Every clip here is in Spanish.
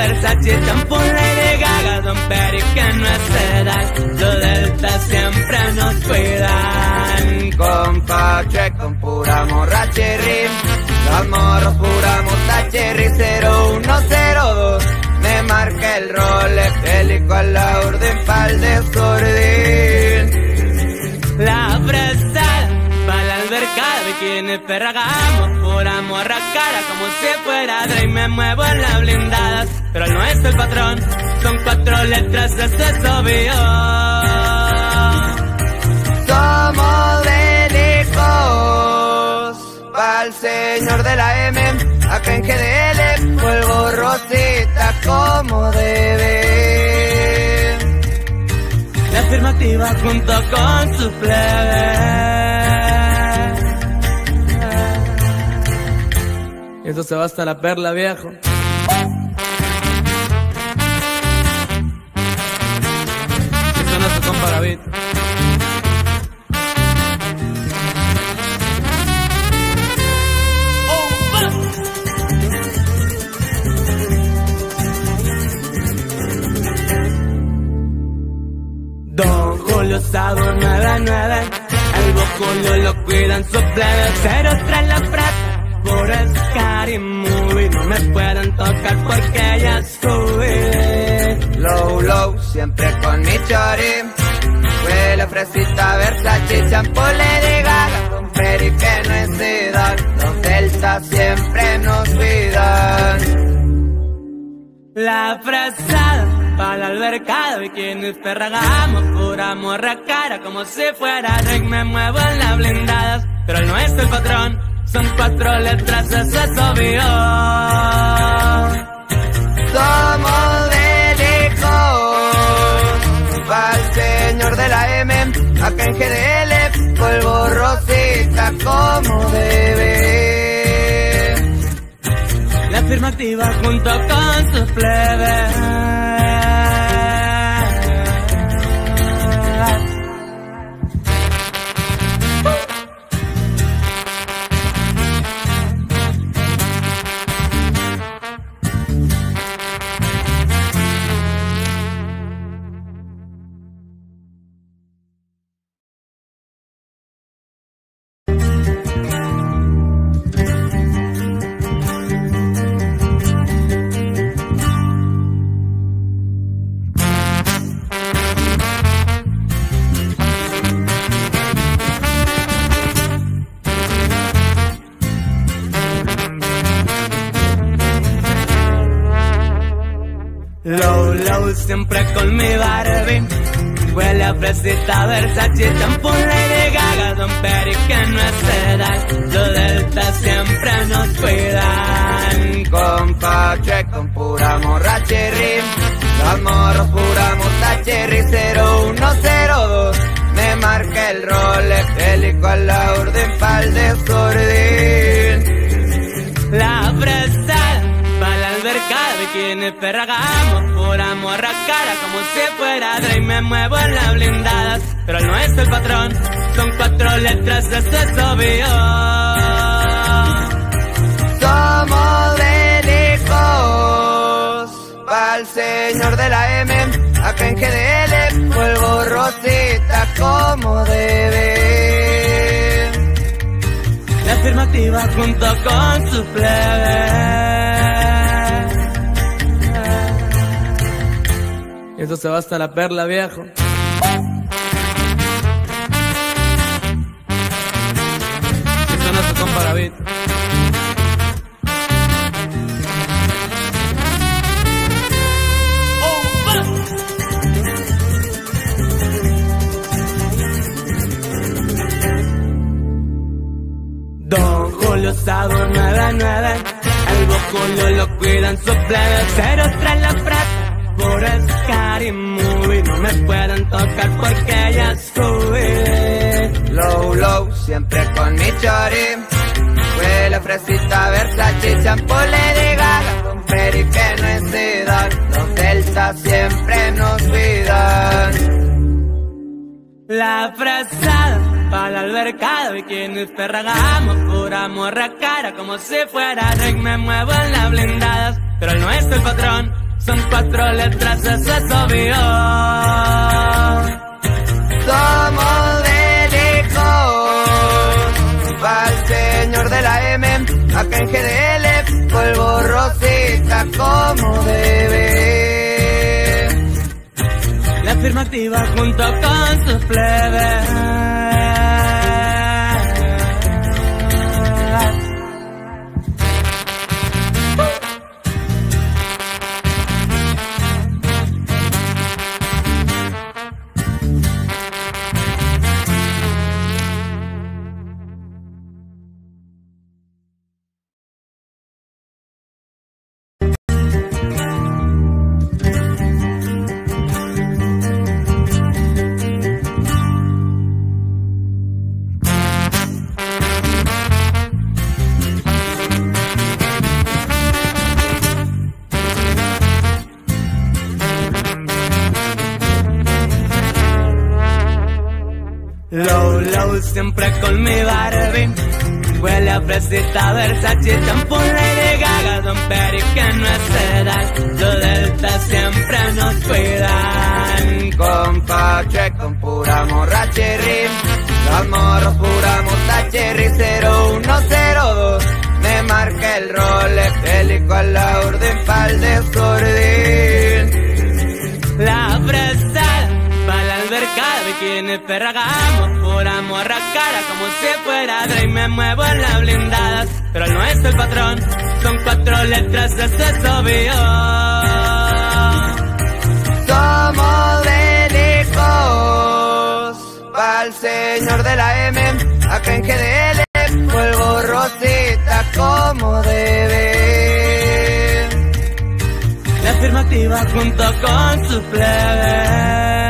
Versace, champú, Lady Gaga, Don Perry, que no es. Los Delta siempre nos cuidan. Con Pache, con pura morra cherry. Los morros pura mota cherry 0102. Me marca el Rolex, helico a la orden pa'l desorden. La fresada, pa' la albercada, bikini perragamos, pura morra cara, como si fuera y me muevo en las blindadas, pero no es el patrón, son cuatro letras, eso es obvio. Somos de lejos, pa'l señor de la M, acá en GDL, vuelvo rosita como debe. La afirmativa junto con su plebe. Eso se va hasta la perla, viejo. David. Don Julio Sabor 99 El Boculio lo cuidan su plebe Cero tras la plata Por Scary Movie No me pueden tocar porque ya subí Low, low, siempre con mi chori. Huele a fresita, Versace, champú, Lady Gaga. Con Perry que no es edad. Los Delta siempre nos cuidan. La fresada para la albercada Bikinis perragamos Pura morra cara Como si fuera Drake Me muevo en las blindadas Pero no es el patrón Son cuatro letras Eso es obvio Somos de la M, acá en GDL, polvo rosita como debe. La afirmativa junto con sus plebes fresita, es el patrón, son cuatro letras, eso es obvio. Somos de lejos, pa'l señor de la M, acá en GDL, vuelvo rosita como debe. La afirmativa junto con su plebe. Eso se va hasta la perla, viejo. Su compa David. Don Julio Sabor 99 El Boculio lo cuidan su plebe Cero tras la plata Por Scary Movie No me pueden tocar porque ya subí Low, low, siempre con mi chori. Huele a fresita, Versace, champú, Lady Gaga. Con Perry que no es edad. Los Delta siempre nos cuidan. La frazada para la albercada, bikinis, perragamos, pura morra cara, como si fuera Drake, me muevo en las blindadas, pero no es el patrón, son cuatro letras, eso es obvio. Somos acá en GDL, polvo rosita como debe. La afirmativa junto con sus plebes. Fresita, Versace, champú, Lady Gaga, Don Perry, que no es. Los Delta siempre nos cuidan. Con Pache, con pura morra cherry, los morros pura mota cherry 0102. Me marca el Rolex, helico a la orden pa'l. La albercada, bikini, perragamos, pura morra cara, como si fuera Drake, me muevo en las blindadas, pero no es el patrón, son cuatro letras, eso es obvio. Somos de lejos, pa'l señor de la M, acá en GDL, vuelvo rosita como debe. La afirmativa junto con su plebe.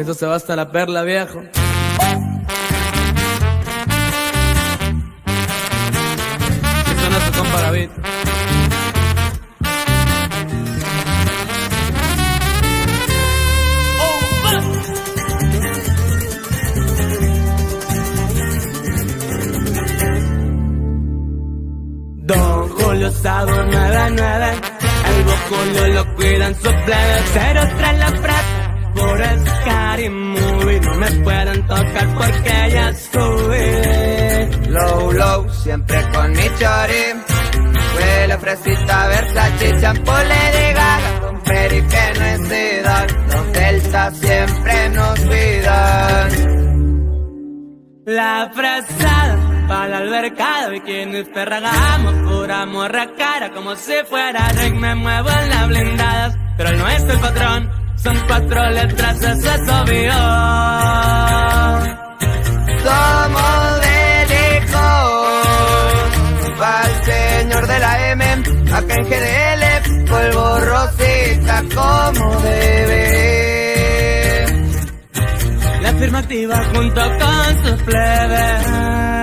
Eso se va hasta la perla, viejo. Eso no es su compa David. Don Julio Sabor 99 El boculio lo cuidan su plebe Cero tras la frase Por Scary Movie No me pueden tocar porque ya subí Low, low, siempre con mi chori. Huele a fresita, Versace, champú, Lady Gaga. Con Perry que no es edad. Los Delta siempre nos cuidan. La fresada para la albercada, bikinis, perragamos, pura morra cara, como si fuera Drake, me muevo en las blindadas, pero no es el patrón, son cuatro letras, eso es obvio. Somos de lejos, pa'l señor de la M, acá en GDL, polvo rosita como debe. La afirmativa junto con sus plebes.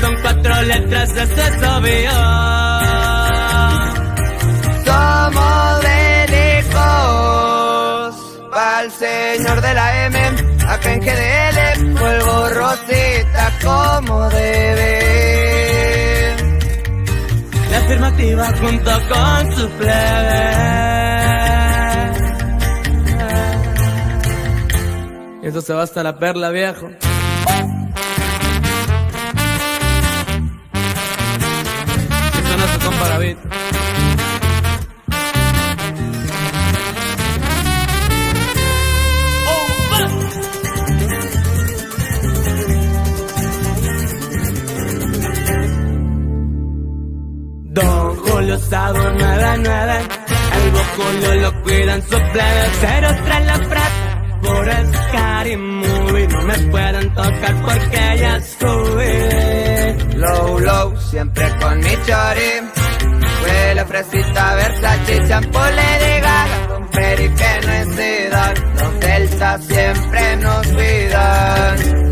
Son cuatro letras, eso es obvio. Somos venicos pa'l señor de la M. Acá en GDL vuelvo rosita como debe. La firma activa junto con su plebe. Eso se va hasta la perla, viejo. Compara, beat. Don Julio Sabor 99 El Julio lo cuidan plebe Cero tras la plata. Por Scary Movie No me pueden tocar porque ya Low, low, siempre con mi chori. Huele fresita, Versace, champú, Lady Gaga. Con Perry que no es edad. Los Delta siempre nos cuidan.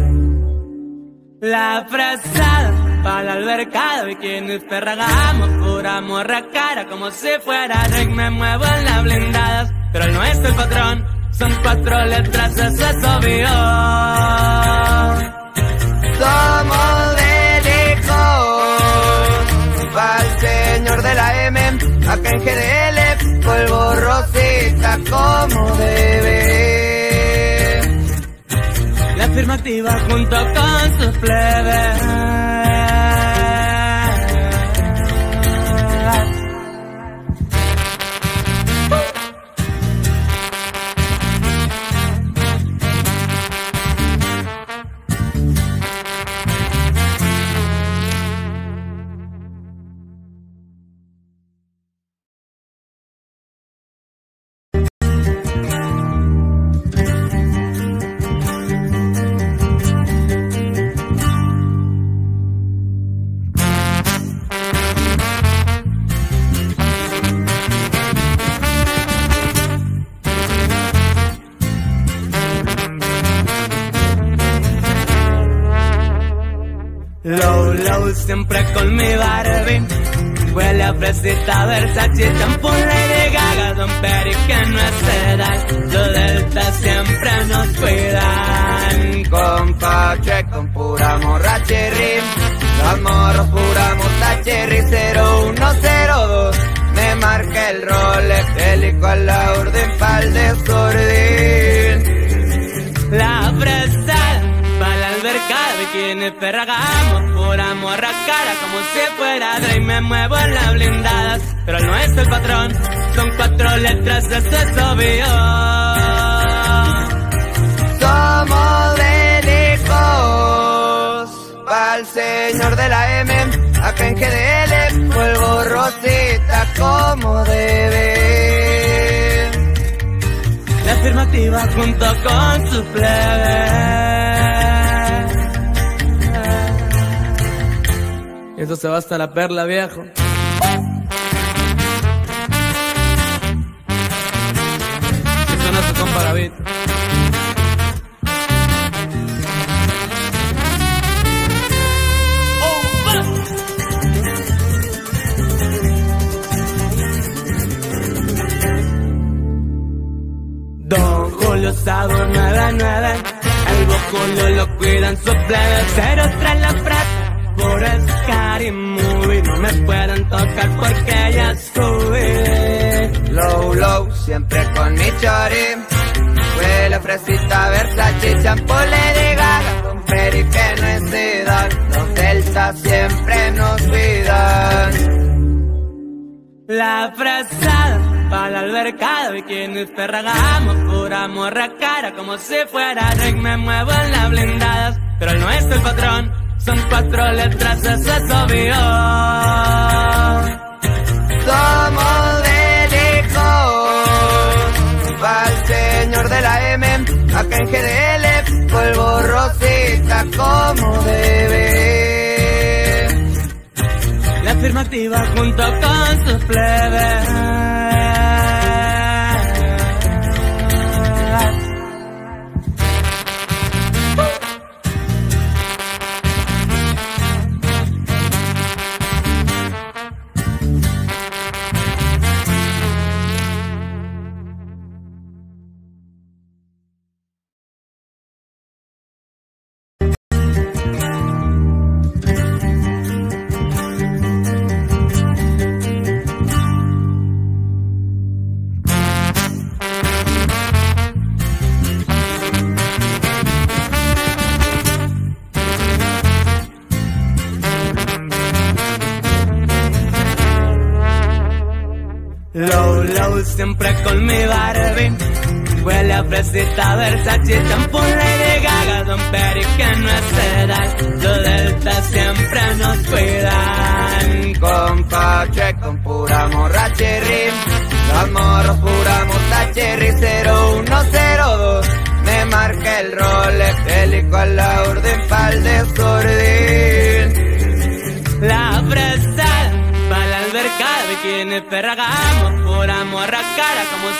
La frazada para la albercada bikinis perragamos pura morra cara como si fuera Drake me muevo en las blindadas pero no es el patrón son cuatro letras eso es obvio Somos de Pa'l señor de la M, acá en GDL, polvo rosita como debe. la afirmativa junto con sus plebes siempre con mi Barbie. Huele a fresita, Versace, champú, Lady Gaga, Don Perry, que no es edad. Los Delta siempre nos cuidan. Con Pache, con pura morra cherry. Los morros pura mota cherry 0102. Me marca el Rolex, helico a la orden pa'l desorden. La albercada, bikini perragamos, pura morra cara, como si fuera Drake, me muevo en las blindadas, pero no es el patrón, son cuatro letras, eso es obvio. Somos de lejos. Pa'l señor de la M, acá en GDL, vuelvo rosita como debe. La afirmativa junto con su plebe. Eso se va hasta la perla, viejo. Don Julio Sabor 99 El Julio lo cuidan su plebe Cero tras la plata Por Scary Movie No me pueden tocar porque ya subí Low, low, siempre con mi chori. Huele fresita, Versace, champú, Lady Gaga. Con Perry que no es edad. Los Delta siempre nos cuidan. La frazada para la albercada bikinis perragamos pura morra cara como si fuera Drake me muevo en las blindadas pero él no es el patrón son cuatro letras eso es obvio Somos de lejos. Pa'l señor de la M, acá en GDL, polvo rosita como debe. la afirmativa junto con sus plebes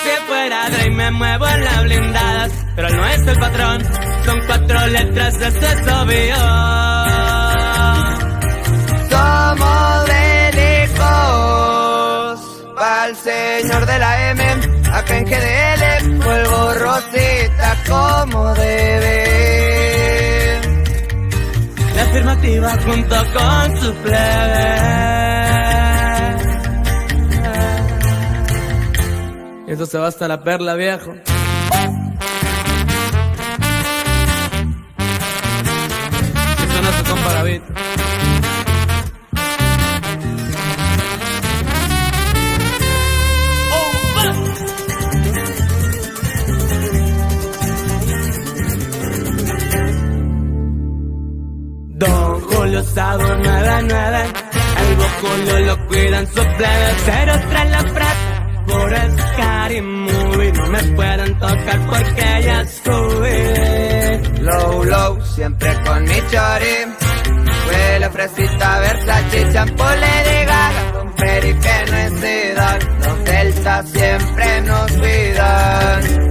si fuera y me muevo en la blindada. Pero no es el patrón, son cuatro letras, eso es obvio. Somos de lejos, pa'l señor de la M, acá en GDL, vuelvo rosita como debe. La afirmativa junto con su plebe. Eso se va hasta la perla, viejo. Eso no es compa David. Don Julio Sabor 99 El boculio lo cuidan su plebe Cero tras la frase Por Scary Movie No me pueden tocar porque ya subí Low, low, siempre con mi chori. Huele a fresita, Versace, champú, Lady Gaga. Con Perry que no es edad. Los Delta siempre nos cuidan.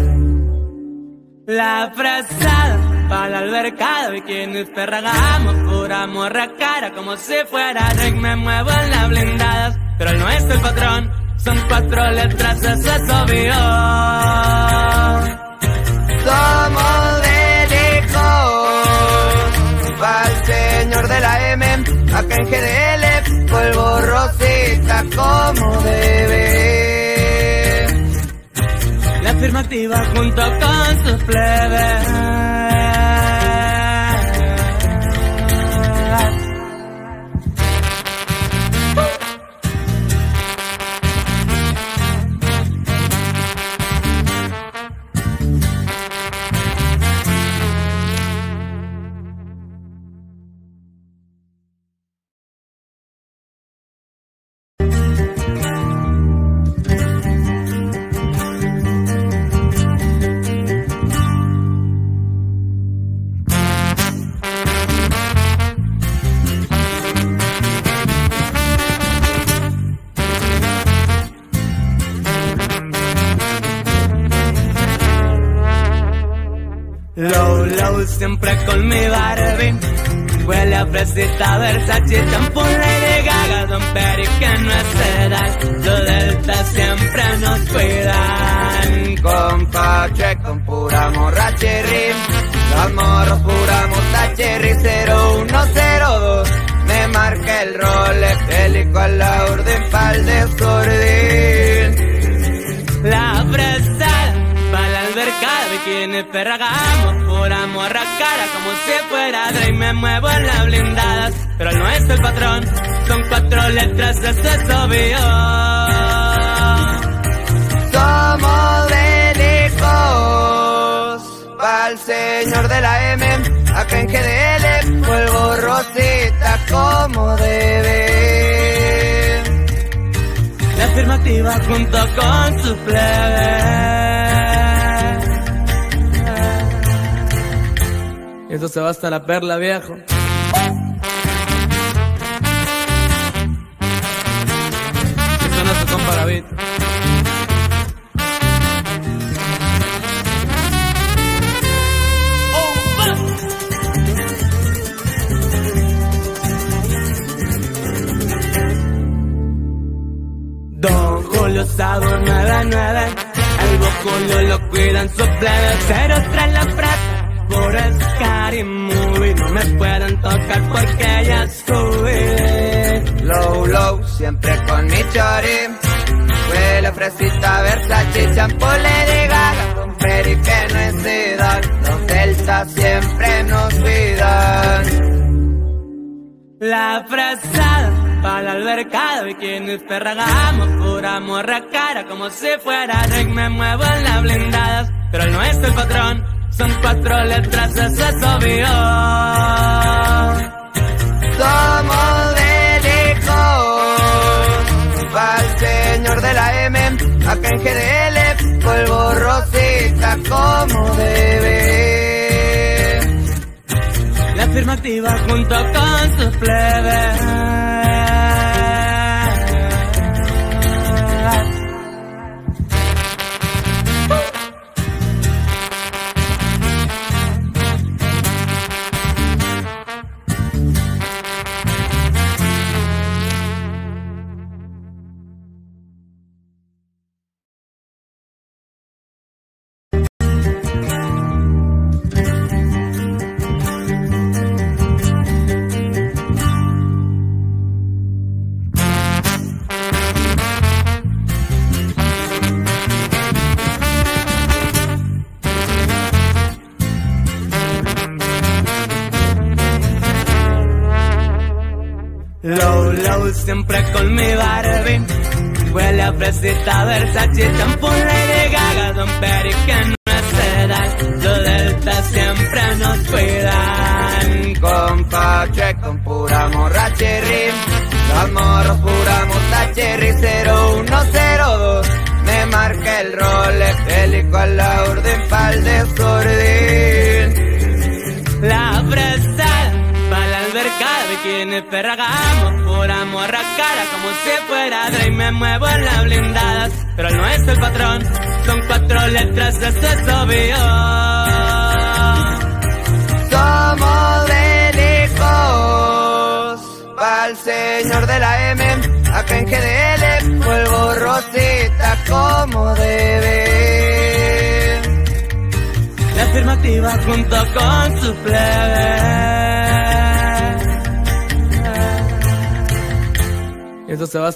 La fresada para la albercada, bikinis ferragamo, pura morra cara, como si fuera Drake, me muevo en las blindadas, pero no es el patrón, son cuatro letras, eso es obvio. Somos de lejos, pa'l señor de la M, acá en GDL, polvo rosita como debe. La afirmativa junto con sus plebes. Low, low, siempre con mi Barbie. Huele a fresita, Versace, champú, Lady Gaga, Don Perry, que no es edad. Los Delta siempre nos cuidan. Con Pache, con pura morra cherry. Los morros pura mota cherry 0102. Me marca el Rolex, helico a la orden pa'l desorden. La la albercada, bikini ferragamo, pura morra cara, como si fuera y me muevo en las blindadas. Pero no es el patrón, son cuatro letras, eso es obvio. Somos de lejos, pa'l señor de la M, acá en GDL, vuelvo rosita como debe. La afirmativa junto con su plebe. Eso se va hasta la perla, viejo. Don Julio Sabor 99 El boculio lo cuidan su plebe Cero tras la frase Por Scary Movie No me pueden tocar porque ya subí Low, low, siempre con mi chori. Huele fresita, Versace, champú, Lady Gaga. Con Perry que no es edad. Los Delta siempre nos cuidan. La frazada para la alberca, bikinis, perragamos, pura morra cara, como si fuera Drake, me muevo en las blindadas, pero él no es el patrón, son cuatro letras, eso es obvio. Somos de para el señor de la M, acá en GDL, polvo rosita como debe afirmativa junto con sus plebes.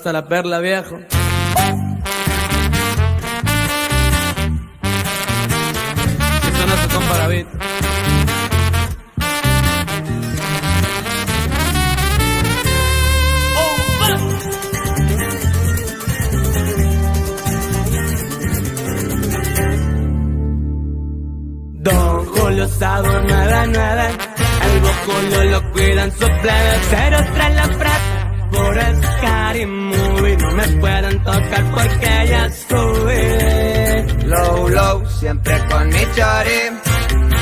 Hasta la perla, viejo. No. Don Julio Sabor 99 El boculo lo cuidan su plebe Cero tras la frase por Scary Movie no me pueden tocar porque ya sube. Low, low, siempre con mi chori.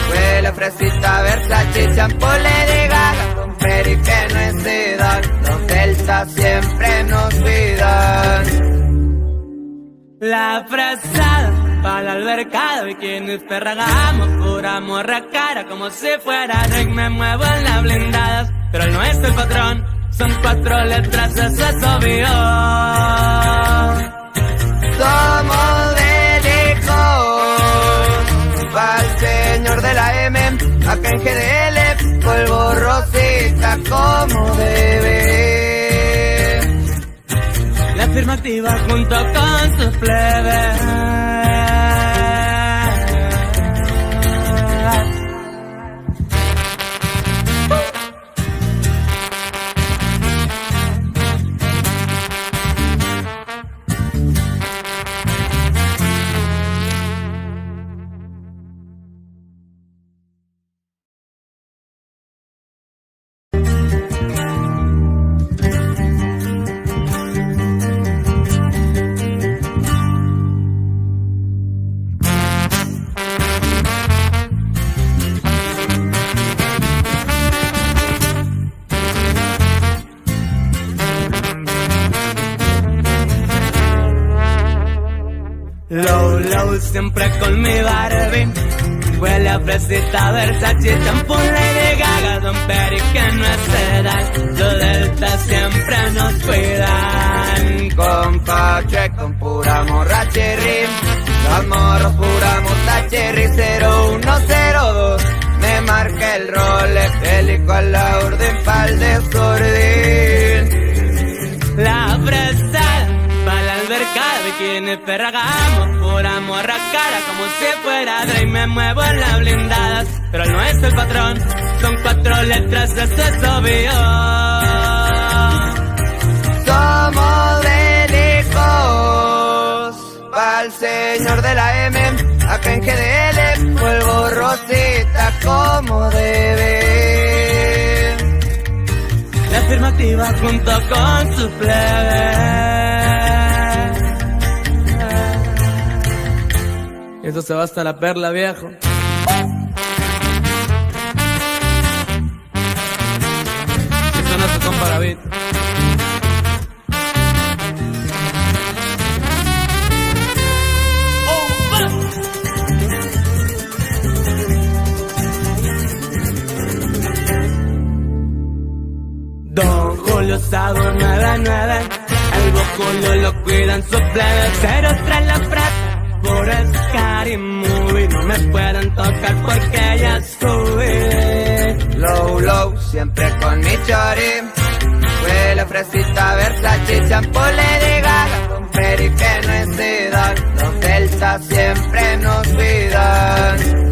Huele fresita, Versace, champú, Lady Gaga. Con Perry que no es edad. Los Delta siempre nos cuidan. La fresada para la albercada, bikinis, perragamos, pura morra cara, como si fuera Drake, me muevo en las blindadas, pero él no es el patrón, son cuatro letras, eso es obvio. Somos de para el señor de la M, acá en GDL, polvo rosita como debe. La afirmativa junto con sus plebes. Champú, Lady Gaga, Don Perry, que no es edad. Los Delta siempre nos cuidan. Con Pache, con pura morra cherry. Los morros pura mota cherry 0102. Me marca el Rolex, helico a la orden pa'l desorden. La tiene perragamo Por amor a cara como si fuera Drake Me muevo en las blindadas Pero no es el patrón Son cuatro letras, de es obvio Somos delicos al señor de la M Acá en GDL Vuelvo rosita como debe. La afirmativa junto con su plebe. Eso se va hasta la perla, viejo. Eso no se compara. Don Julio Sabor 99 El Boculo lo cuidan su plebe Cero tras la plata Por Scary Movie No me pueden tocar porque ya subí Low, low, siempre con mi chori. Huele fresita, Versace, champú, Lady Gaga, con Perry que no es edad. Los Delta siempre nos cuidan.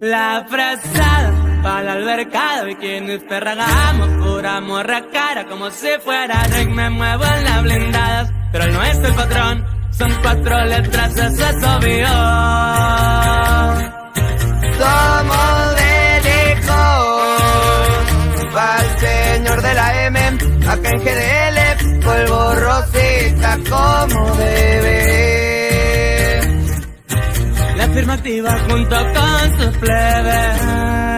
La frazada para la albercada Bikinis perragamos Pura morra cara Como si fuera Drake Me muevo en las blindadas Pero él no es el patrón Son cuatro letras Eso es Somos bélicos. Pa'l señor de la M, acá en GDL, polvo rosita como debe. La afirmativa junto con sus plebes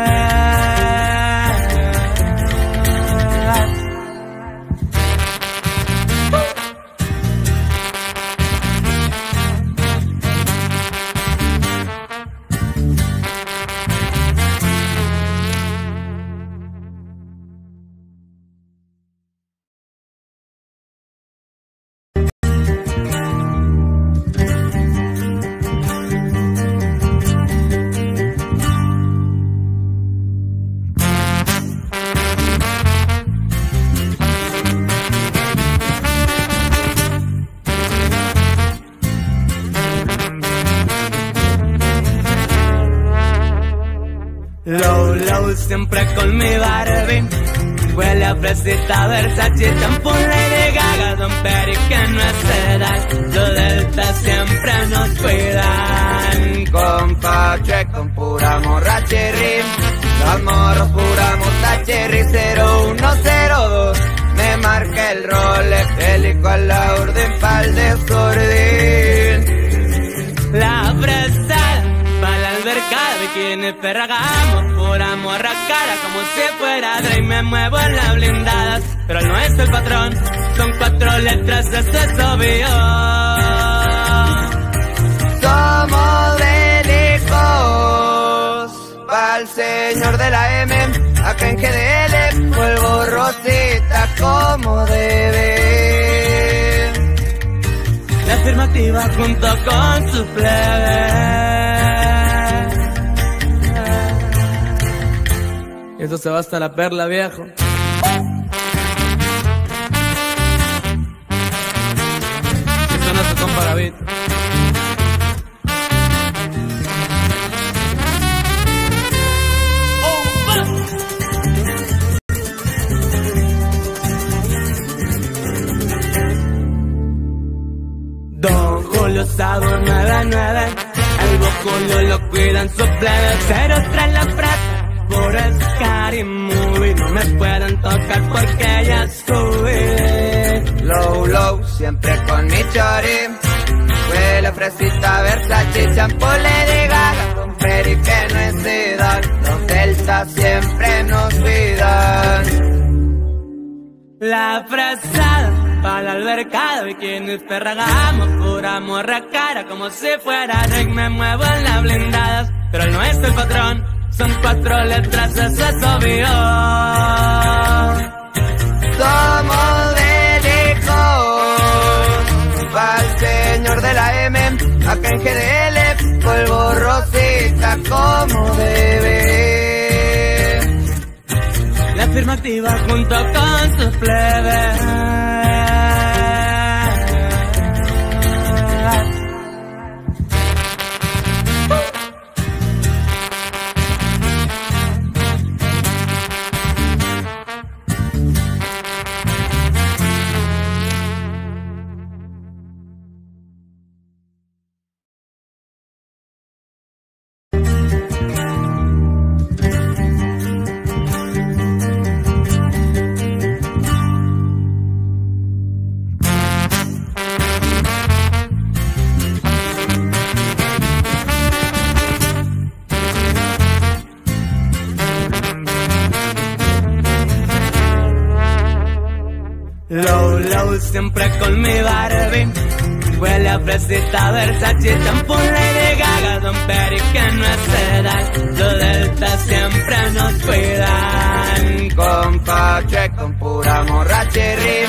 fresita, Versace, el Son cuatro letras Eso es obvio Somos bélicos. Pa'l señor de la M, acá en GDL, vuelvo rosita como debe. La afirmativa junto con su plebe Eso se va hasta la perla, viejo Julio Sabor 99 El Boculo lo cuidan su plebe Cero tras la plata Por Scary Movie No me pueden tocar porque ya subí Low, low, siempre con mi chori. Huele fresita, Versace, champú, Lady Gaga, con Perry que no es edad. Los Delta siempre nos cuidan. La frazada para la albercada Bikinis perragamos Pura morra cara Como si fuera Drake Me muevo en las blindadas Pero no es el patrón Son cuatro letras Eso es obvio Somos bélicos. Pa'l señor de la M, acá en GDL, polvo rosita como debe. La afirmativa junto con sus plebes Versace, champú, Lady Gaga, Don Perry, que no es edad. Los Delta siempre nos cuidan. Con Pache, con pura morra cherry.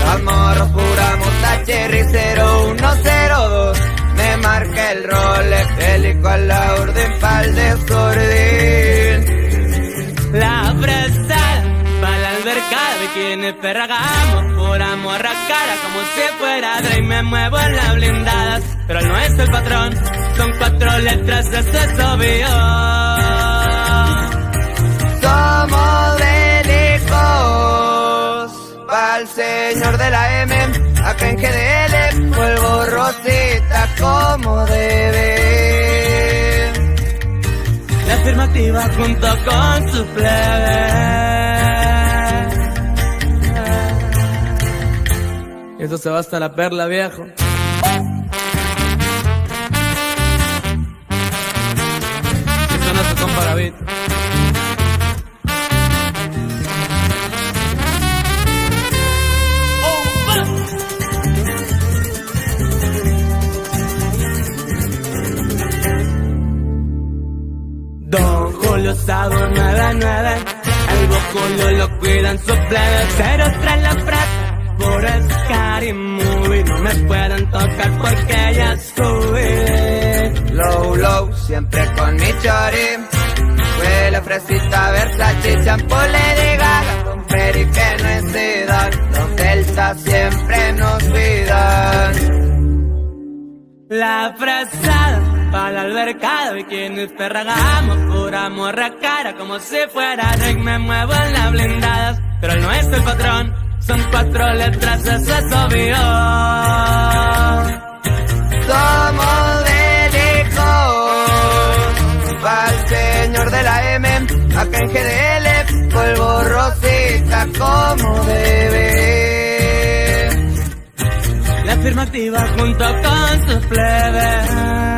Los morros pura mota cherry 0102. Me marca el Rolex, helico a la orden pa'l desorden. La fresa para la albercada, bikini perragamos, pura morra cara, como si fuera Dre, y me muevo en la blindada, pero no es el patrón, son cuatro letras, eso es obvio. Somos delicos Pa'l señor de la M Acá en GDL Vuelvo rosita como debe La afirmativa junto con su plebe. Y Eso se va hasta la perla, viejo. Don Julio Sabor 99 El Boculio lo cuidan plebe Cero trae la plata Por Scary Movie. No me pueden tocar porque ya subí. Low, low, siempre con mi chori Huele fresita, Versace, champú, Lady Gaga Con Perry que no es edad Los Delta siempre nos cuidan. La fresada para la albercada Bikinis perragamos Pura morra cara Como si fuera Drake Me muevo en las blindadas Pero no es el patrón Son cuatro letras Eso es obvio. Somos Acá en GDL Polvo rosita como debe La afirmativa junto con sus plebes.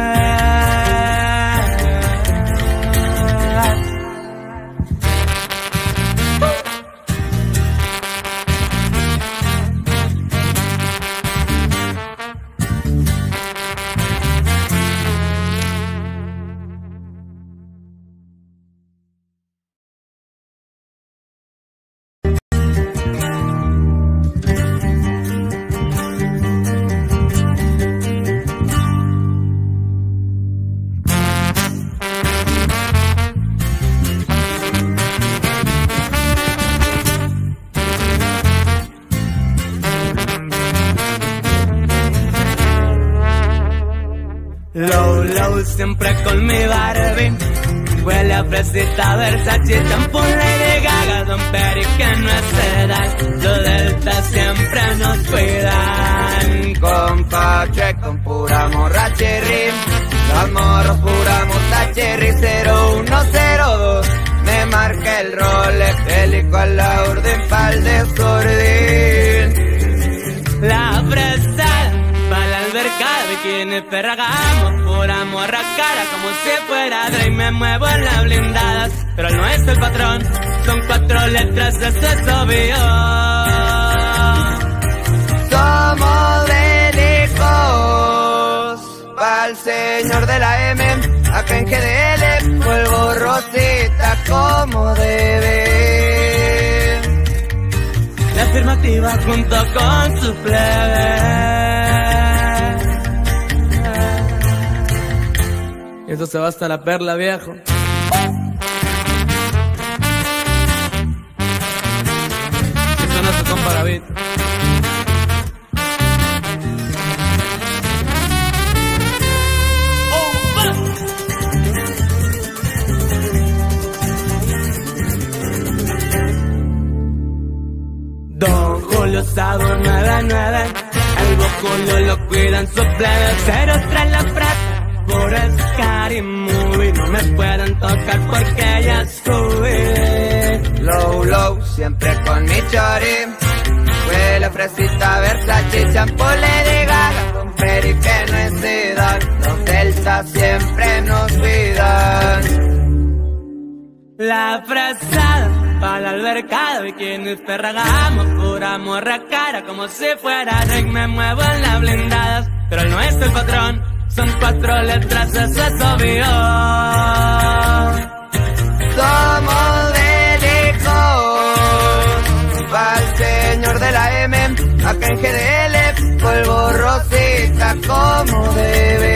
Hasta la perla, viejo. Eso no es su compa David. Don Julio Sabor 99 El Boculio lo cuidan su plebe Cero trae la plata Por Scary Movie. No me pueden tocar porque ya subí Low, low, siempre con mi chori. Huele fresita, Versace, champú, Lady Gaga Con Perry que no es edad Los Delta siempre nos cuidan. La frazada para la alberca de quienes perragamos pura morra cara como si fuera Drake me muevo en las blindadas pero él no es el patrón son cuatro letras eso es obvio somos de para el señor de la M acá en GDL polvo rosita como debe.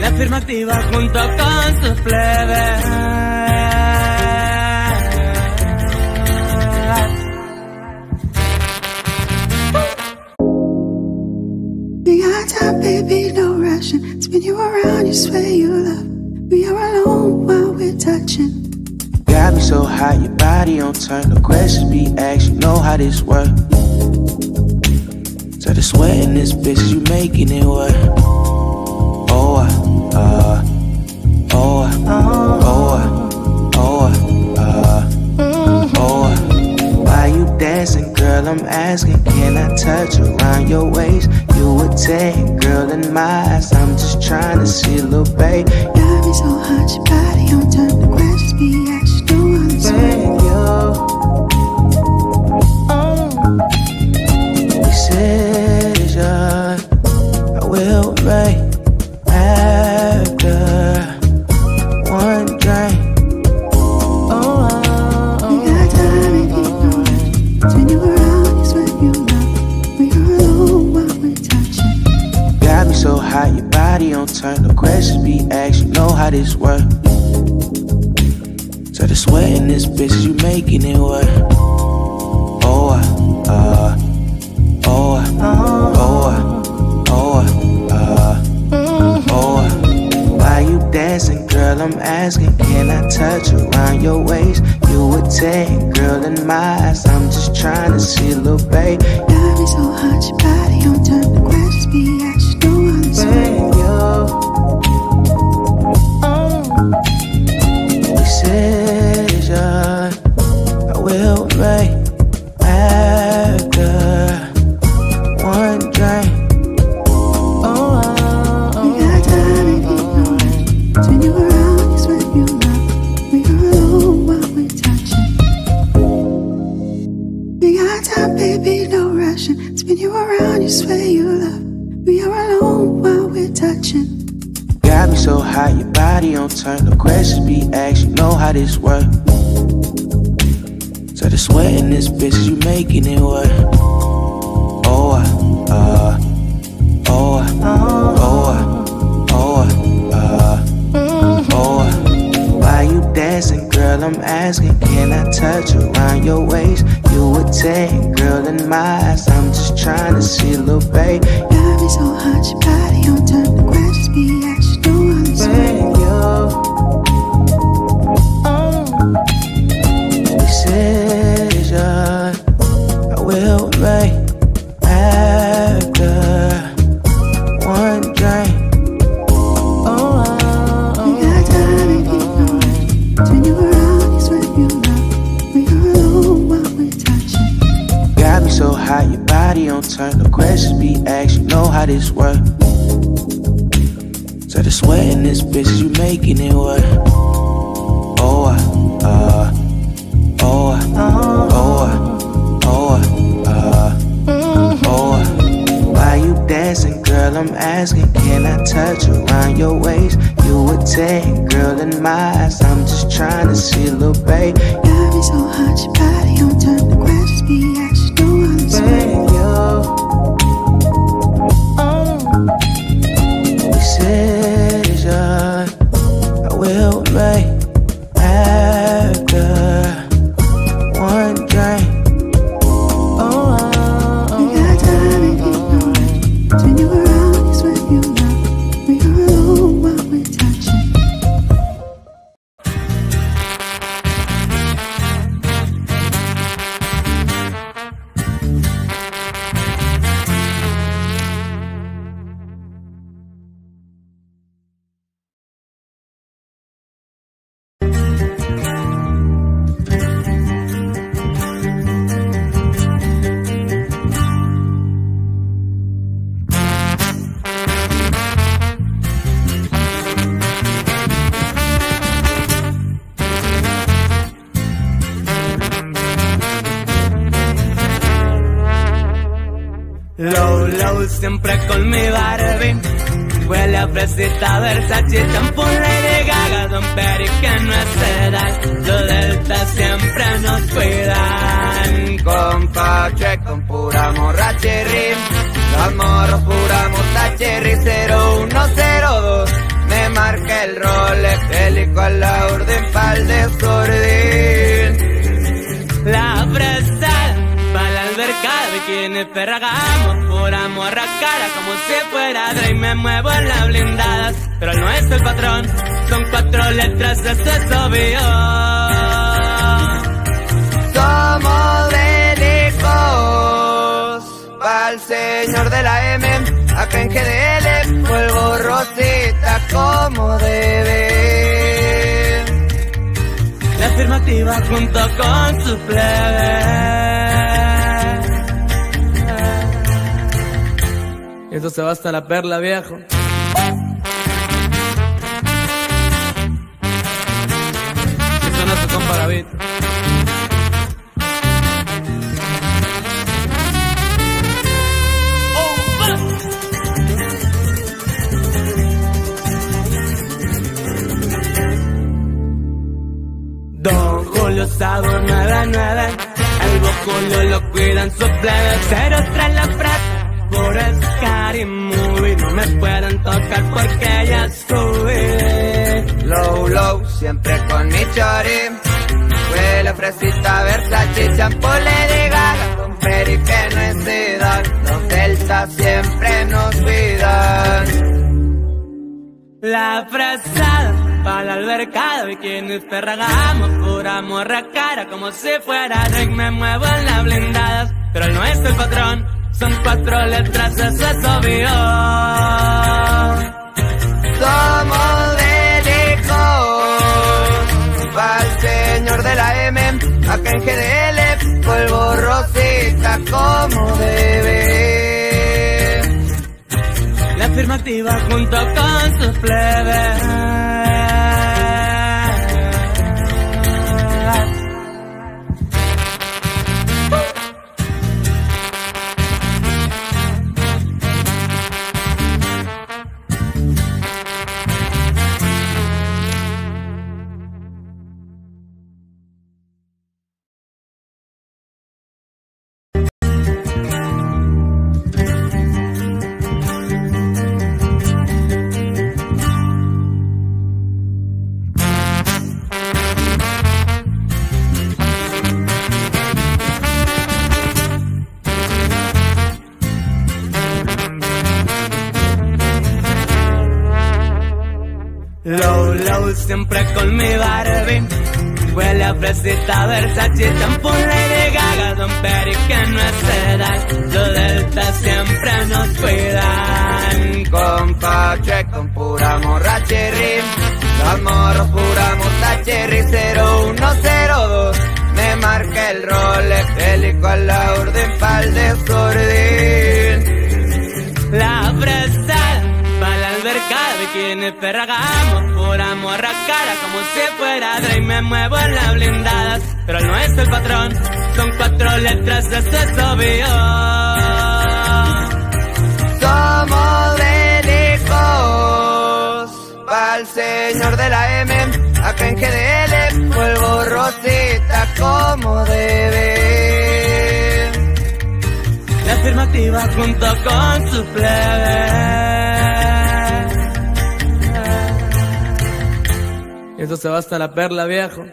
La afirmativa junto con sus plebes around, you swear you love. We are alone while we're touching. Got me so hot, your body on turn. The questions be asked, you know how this work. So the sweat in this bitch, you making it work. Oh, uh, uh, oh, uh, oh, uh, oh, uh, oh, uh. Why you dancing, girl? I'm asking, can I touch around your waist? You a 10, girl, in my eyes. I'm just trying to see a little babe. Got me so hot, your body on turn. The questions be questions be asked, you know how this work. So the sweat in this bitch, you making it work. Oh, uh, uh, oh, uh, oh, uh, oh, uh, oh. uh. Why you dancing, girl? I'm asking, can I touch around your waist? You a 10, girl, in my eyes. I'm just trying to see little babe. Got me so hot, your body on turn. The questions be asked, bitches, you making it work. So the sweat in this bitch, you making it work. Oh, uh, uh, oh, uh, oh, uh, oh, uh, oh. uh. Why you dancing, girl? I'm asking, can I touch around your waist? You a 10, girl, in my eyes. I'm just trying to see little babe. Got me so hot, your body on turn. The questions be asked, you know how En GDL Vuelvo rosita como debe La afirmativa junto con su plebe. Eso se va hasta la perla, viejo. Eso no se compara, Sabor 99 El boculio lo cuidan su plebe Cero tras la Por Scary Movie No me pueden tocar porque ya subí Low, low, siempre con mi chori. Huele fresita, Versace, champú, Lady Gaga Con Perry que no es edad. Los Delta siempre nos cuidan. La fresada para la albercada Bikinis perragamos Pura morra cara Como si fuera Drake Me muevo en las blindadas. Pero no es el patrón Son cuatro letras Eso es obvio Somos delicos Pa'l señor de la M Acá en GDL Polvo rosita como debe La afirmativa junto con sus plebes Versace, champú, Lady Gaga, Don Perry, que no es edad. Los Delta siempre nos cuidan. Con Pache, con pura morra cherry Los morros pura mota cherry 0102 Me marca el Rolex, helico a la orden pa'l desorden La fresada, pa' la albercada, bikini perragamos, pura morra cara, como si fuera Dre, y me muevo en las blindadas. Pero no es el patrón, son cuatro letras, eso es obvio. Somos delicos Pa'l señor de la M Acá en GDL Vuelvo rosita como debe La afirmativa junto con su plebe. Eso se va hasta la perla, viejo.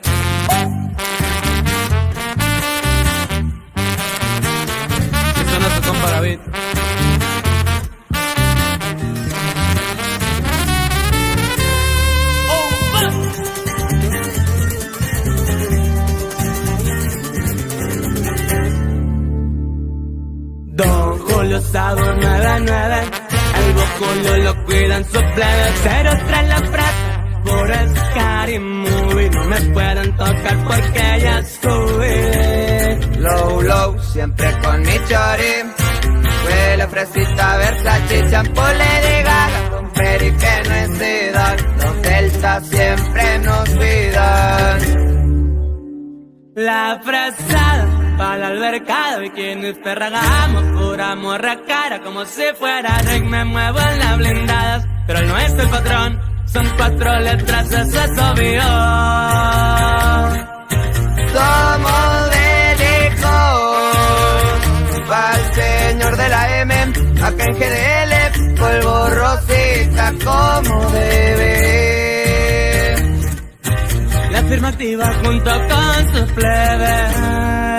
Boculio lo cuidan su plebe Cero tras la frase Por Scary Movie No me pueden tocar porque ya subí Low, low, siempre con mi chori. Huele fresita, Versace, champú, Lady Gaga Con Perry que no es edad. Los Delta siempre nos cuidan. La frazada para la albercada, bikinis perragamos, pura morra cara, como si fuera Drake, me muevo en las blindadas, pero no es el patrón, son cuatro letras, eso es obvio. Somos bélicos Pa'l señor de la M Acá en GDL Polvo rosita como debe La firma activa junto con sus plebes.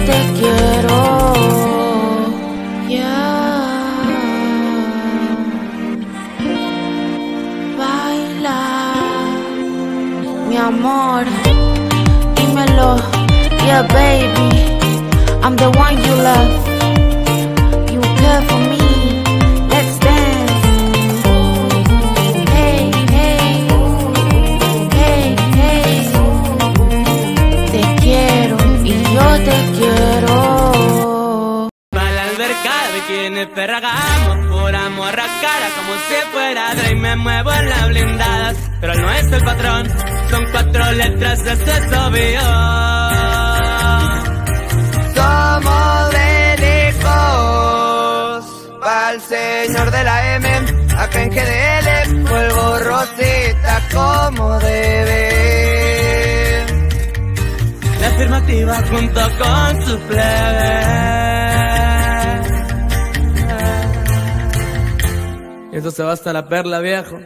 Te quiero. Baila, mi amor, dímelo, yeah baby, I'm the one you love, you care for me, bikini perragamos, pura morra cara, como si fuera Drake, me muevo en las blindadas, pero no es el patrón, son cuatro letras, eso es obvio. Somos bélicos Pa'l señor de la M acá en GDL, vuelvo rosita como debe. La afirmativa junto con su plebe. Eso se va hasta la perla, viejo.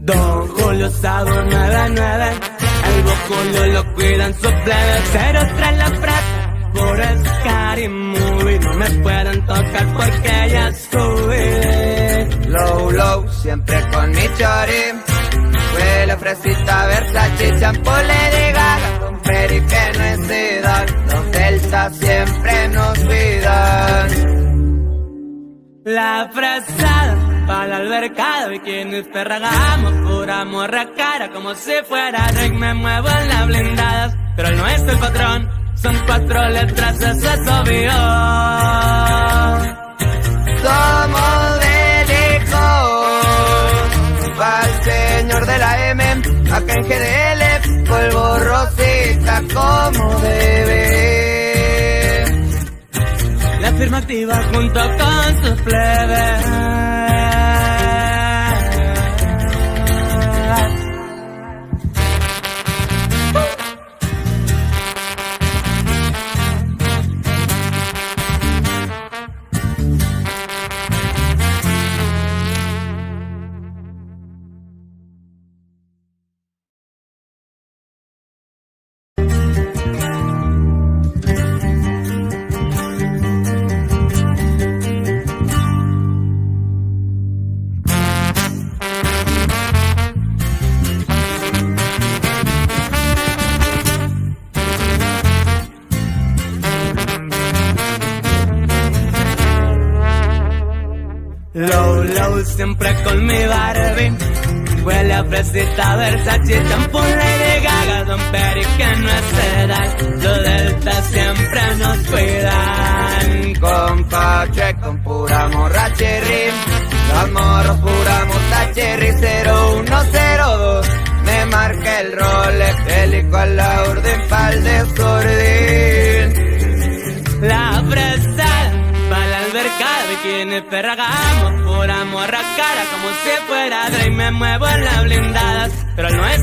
Don Julio Sado 99 El Julio lo cuidan su plebe Cero tras la frase Por Scary Movie No me pueden tocar porque ya subí Low, low, siempre con mi chori. Huele fresita, Versace, champú, Lady Gaga. Con Perry que no es edad. Los Delta siempre nos cuidan. La frazada para la albercada bikinis perragamos pura morra cara como si fuera Drake me muevo en las blindadas pero él no es el patrón son cuatro letras eso es obvio Somos bélicos. Va el señor de la M. Acá en GDL. Polvo rosita como debe. la afirmativa junto con sus plebes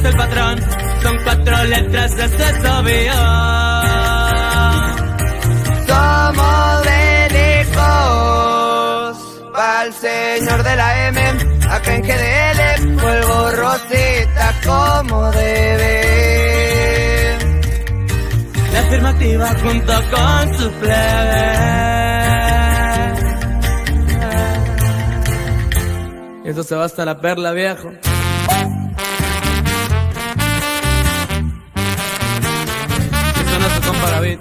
es el patrón, son cuatro letras, eso es obvio. Somos bélicos. Pa'l señor de la M, acá en GDL, vuelvo rosita como debe. La afirmativa junto con su plebe. Eso se va hasta la perla, viejo. Compara, beat.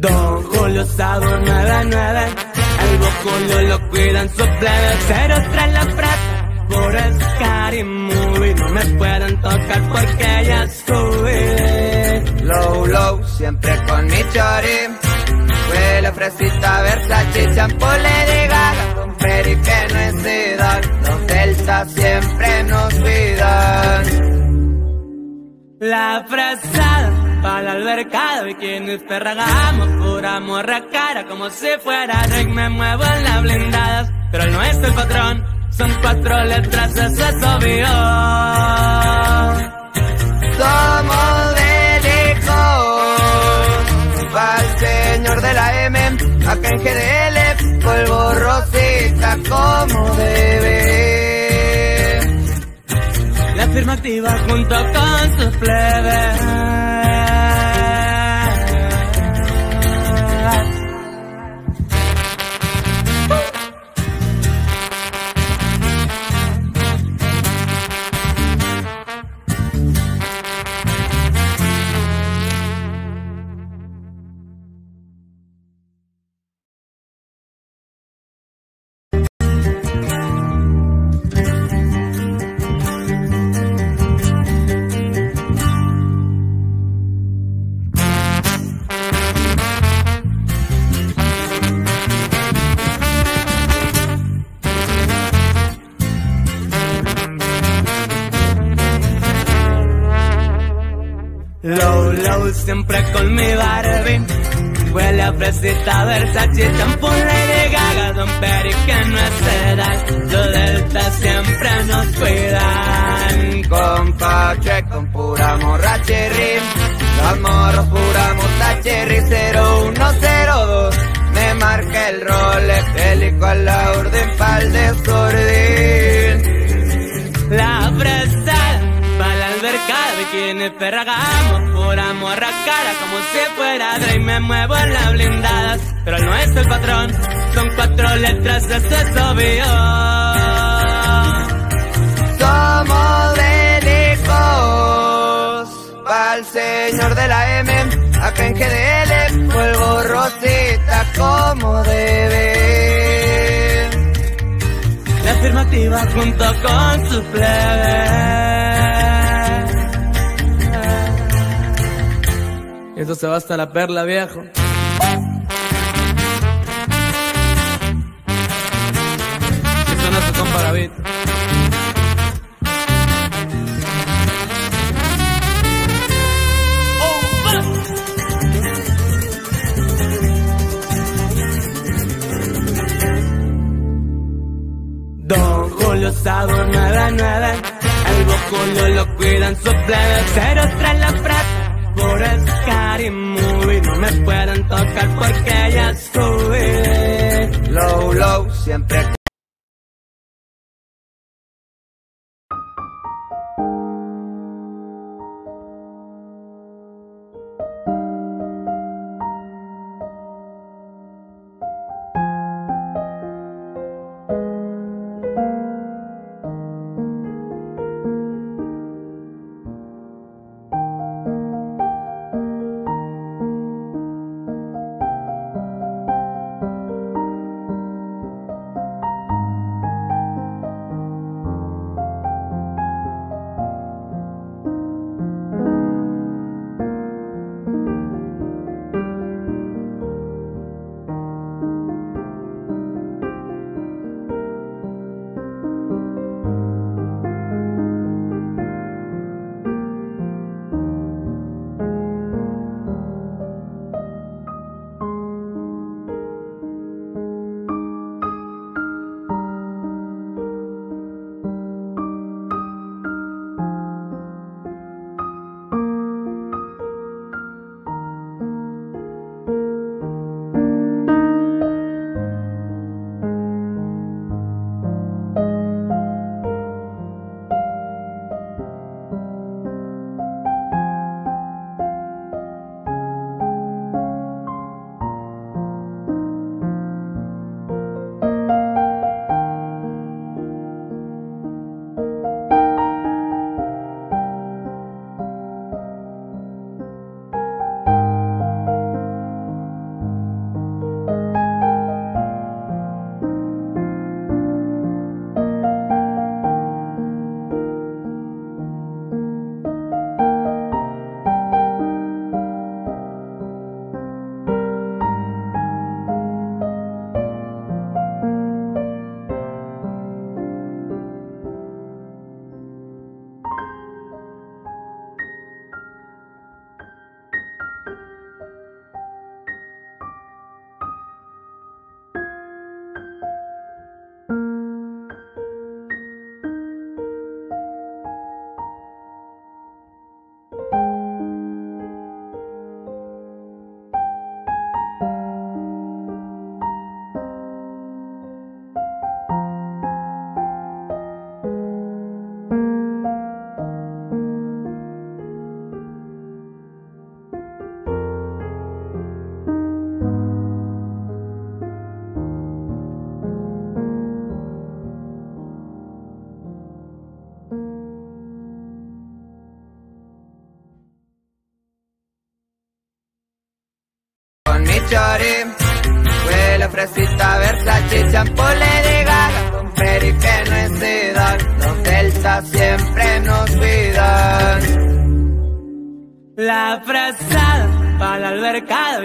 Don Julio Sado 99 El Julio lo cuidan plebe Cero tras la frase Por Scary Movie No me pueden tocar porque ya subí Low, low, siempre con mi chori. Huele fresita, Versace, champú, Lady Gaga. Con que no es edad. Los Delta siempre nos cuidan. La frazada para la albercada bikinis perragamos pura morra cara como si fuera Drake me muevo en las blindadas pero él no es el patrón son cuatro letras eso es obvio Somos acá en GDL, polvo rosita como debe. la afirmativa junto con sus plebes Siempre con mi Barbie. Huele a fresita, Versace, champú, Lady Gaga, Don Perry, que no es edad. Los Delta siempre nos cuidan. Con Pache, con pura morra cherry. Los morros pura mota cherry 0102. Me marca el Rolex, helico a la orden pa'l desorden. La la albercada, bikini perragamos, pura morra cara, como si fuera y me muevo en la blindada, pero no es el patrón, son cuatro letras, eso es obvio. Somos delicos Pa'l señor de la M Acá en GDL Vuelvo rosita como debe La firma activa junto con su plebe. Eso se va hasta la perla, viejo. No se. Don Julio Sabor 99 El Julio lo cuidan su plebe Cero tras la frase Por Scary Movie No me pueden tocar porque ya subí Low, low, siempre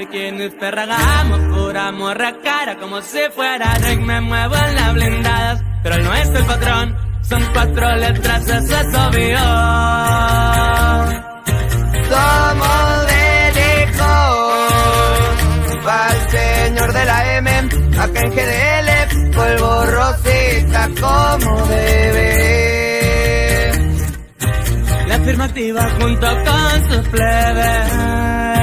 albercada, bikinis perragamos, pura morra cara, como si fuera Drake, me muevo en las blindadas, pero él no es el patrón, son cuatro letras, eso es obvio. Somos bélicos, al señor de la M, acá en GDL, polvo rosita como debe. La afirmativa junto con sus plebes.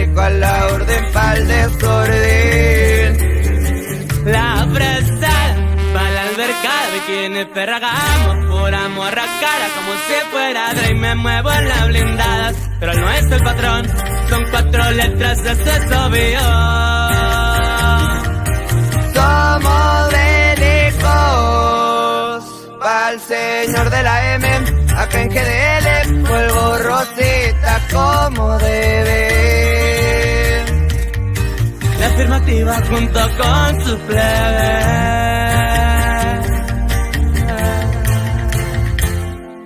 Helico a la orden pa'l desorden. La fresada, pa' la albercada, bikini, perragamos, pura morra cara, como si fuera y me muevo en la blindada. Pero no es el patrón, son cuatro letras, eso es obvio. Somos bélicos, pa'l señor de la M, acá en GDL, polvo rosita como debe. La afirmativa junto con su plebe.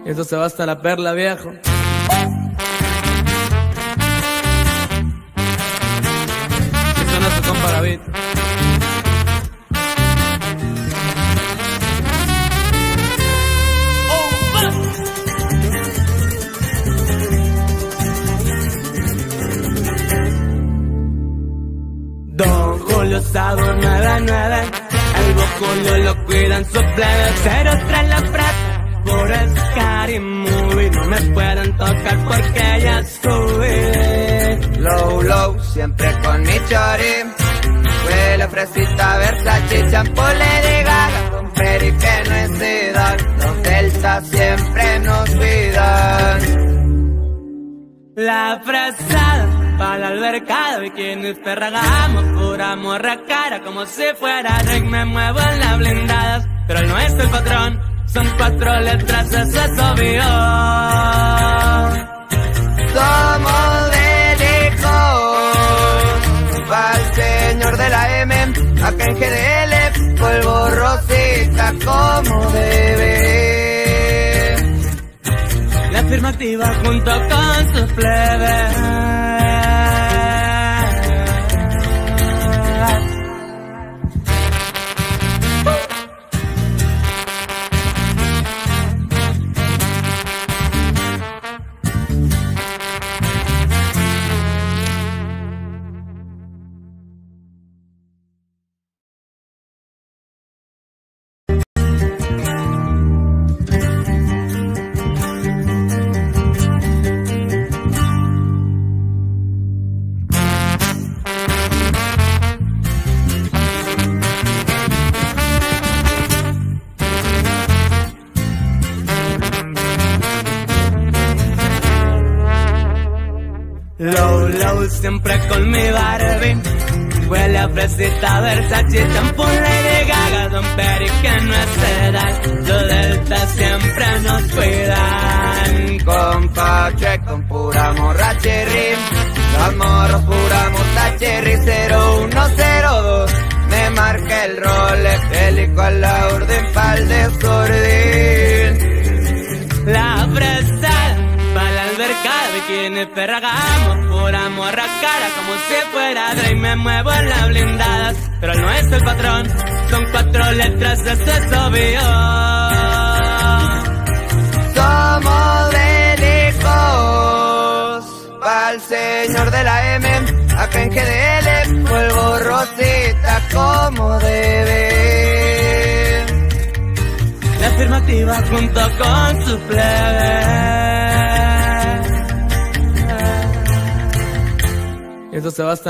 Eso se va hasta la perla, viejo. Eso no se compara, Julio Sabor 99 El Julio lo cuidan su plebe Pero trae la plata por el Scary Movie No me pueden tocar porque ya subí Low, low, siempre con mi chori. Huele fresita, Versace, champú, Lady Gaga. Con Perry que no es edad. Los Delta siempre nos cuidan. La fresada para la albercada Bikinis perragamos Pura morra cara Como si fuera Drake Me muevo en las blindadas Pero él no es el patrón. Son cuatro letras Eso es obvio. Somos bélicos, pa'l señor de la M, acá en GDL, polvo rosita como debe. La afirmativa junto con sus plebes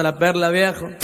la perla, viejo.